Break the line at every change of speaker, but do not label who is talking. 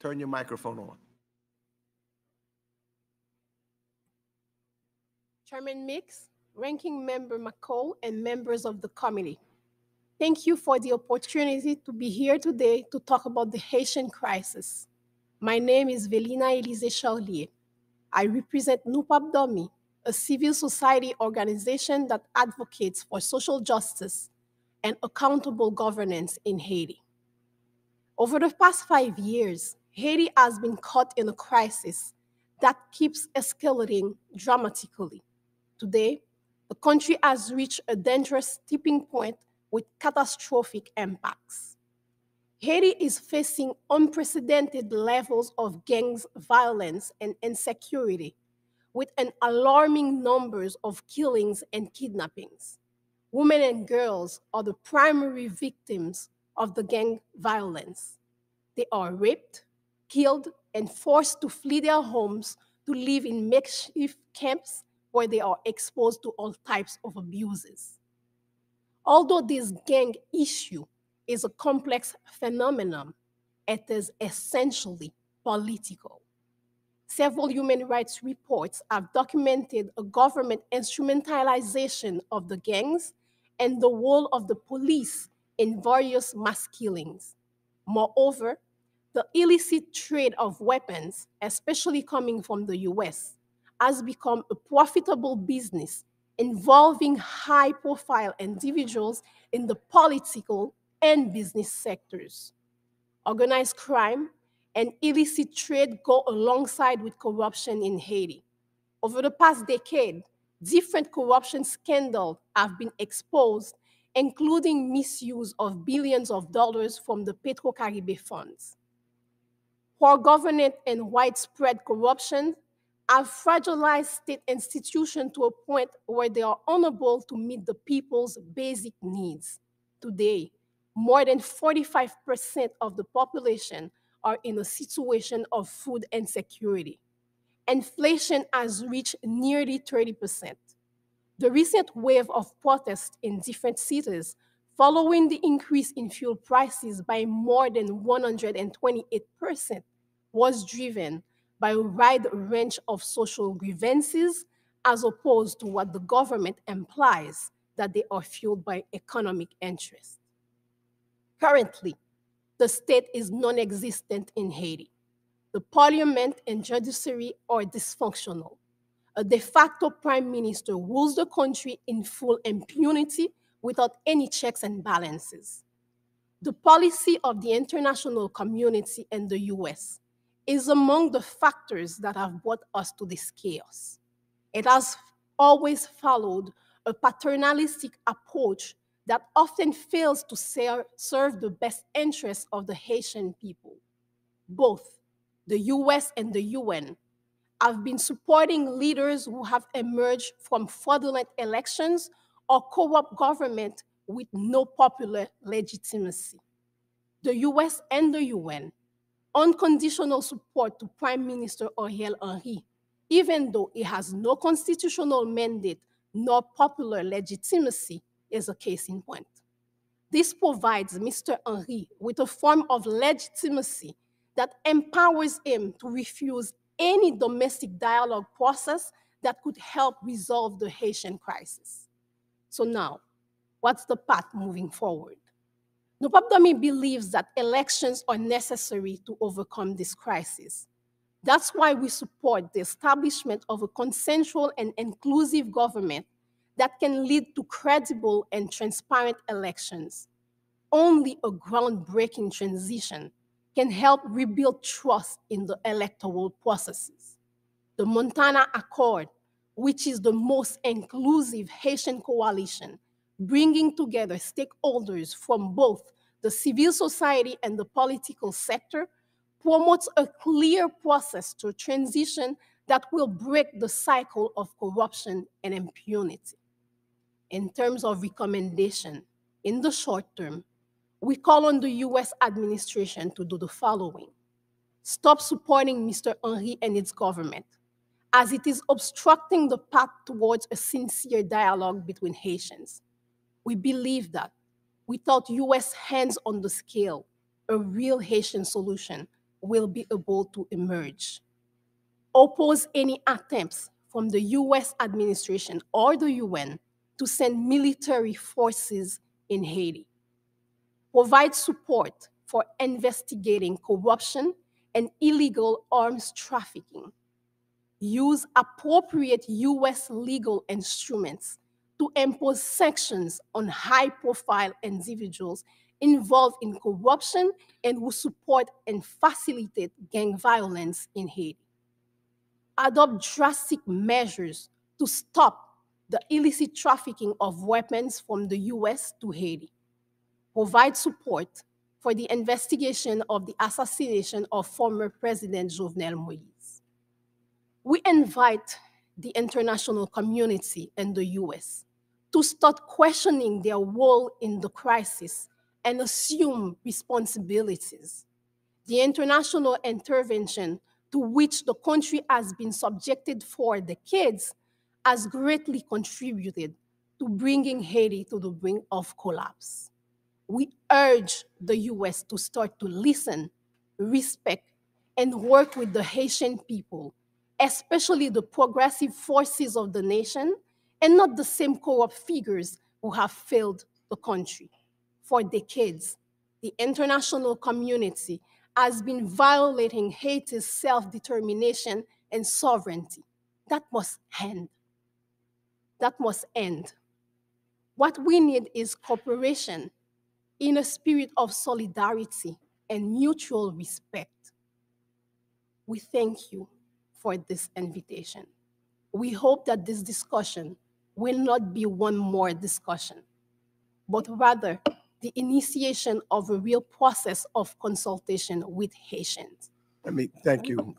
turn your microphone on.
Chairman Meeks, Ranking Member McCaul, and members of the committee. Thank you for the opportunity to be here today to talk about the Haitian crisis. My name is Velina Elysee Charlier. I represent Nou Pap Dòmi, a civil society organization that advocates for social justice and accountable governance in Haiti. Over the past five years, Haiti has been caught in a crisis that keeps escalating dramatically. Today, the country has reached a dangerous tipping point with catastrophic impacts. Haiti is facing unprecedented levels of gangs violence and insecurity, with an alarming numbers of killings and kidnappings. Women and girls are the primary victims of the gang violence. They are raped, killed, and forced to flee their homes to live in makeshift camps where they are exposed to all types of abuses. Although this gang issue is a complex phenomenon, it is essentially political. Several human rights reports have documented a government instrumentalization of the gangs and the role of the police in various mass killings. Moreover, the illicit trade of weapons, especially coming from the US, has become a profitable business involving high profile individuals in the political and business sectors. Organized crime and illicit trade go alongside with corruption in Haiti. Over the past decade, different corruption scandals have been exposed, including misuse of billions of dollars from the Petro-Caribe funds. Poor governance and widespread corruption have fragilized state institutions to a point where they are unable to meet the people's basic needs. Today, more than 45% of the population are in a situation of food insecurity. Inflation has reached nearly 30%. The recent wave of protests in different cities following the increase in fuel prices by more than 128% was driven by a wide range of social grievances as opposed to what the government implies that they are fueled by economic interests. Currently, the state is non-existent in Haiti. The parliament and judiciary are dysfunctional. A de facto prime minister rules the country in full impunity without any checks and balances. The policy of the international community and the US is among the factors that have brought us to this chaos. It has always followed a paternalistic approach that often fails to ser serve the best interests of the Haitian people. Both the US and the UN have been supporting leaders who have emerged from fraudulent elections or corrupt government with no popular legitimacy. The US and the UN unconditional support to Prime Minister Ariel Henry, even though he has no constitutional mandate nor popular legitimacy, is a case in point. This provides Mr. Henry with a form of legitimacy that empowers him to refuse any domestic dialogue process that could help resolve the Haitian crisis. So now, what's the path moving forward? Nou Pap Dòmi believes that elections are necessary to overcome this crisis. That's why we support the establishment of a consensual and inclusive government that can lead to credible and transparent elections. Only a groundbreaking transition can help rebuild trust in the electoral processes. The Montana Accord, which is the most inclusive Haitian coalition, bringing together stakeholders from both the civil society and the political sector, promotes a clear process to transition that will break the cycle of corruption and impunity. In terms of recommendation, in the short term, we call on the US administration to do the following. Stop supporting Mr. Henry and its government, as it is obstructing the path towards a sincere dialogue between Haitians. We believe that without US hands on the scale, a real Haitian solution will be able to emerge. Oppose any attempts from the US administration or the UN to send military forces in Haiti. Provide support for investigating corruption and illegal arms trafficking. Use appropriate US legal instruments to impose sanctions on high profile individuals involved in corruption and who support and facilitate gang violence in Haiti. Adopt drastic measures to stop the illicit trafficking of weapons from the US to Haiti. Provide support for the investigation of the assassination of former President Jovenel Moïse. We invite the international community and the US to start questioning their role in the crisis and assume responsibilities. The international intervention to which the country has been subjected for decades has greatly contributed to bringing Haiti to the brink of collapse. We urge the US to start to listen, respect, and work with the Haitian people, especially the progressive forces of the nation, and not the same corrupt figures who have failed the country. For decades, the international community has been violating Haiti's self-determination and sovereignty. That must end. That must end. What we need is cooperation in a spirit of solidarity and mutual respect. We thank you for this invitation. We hope that this discussion will not be one more discussion, but rather the initiation of a real process of consultation with Haitians.
Let me, thank you,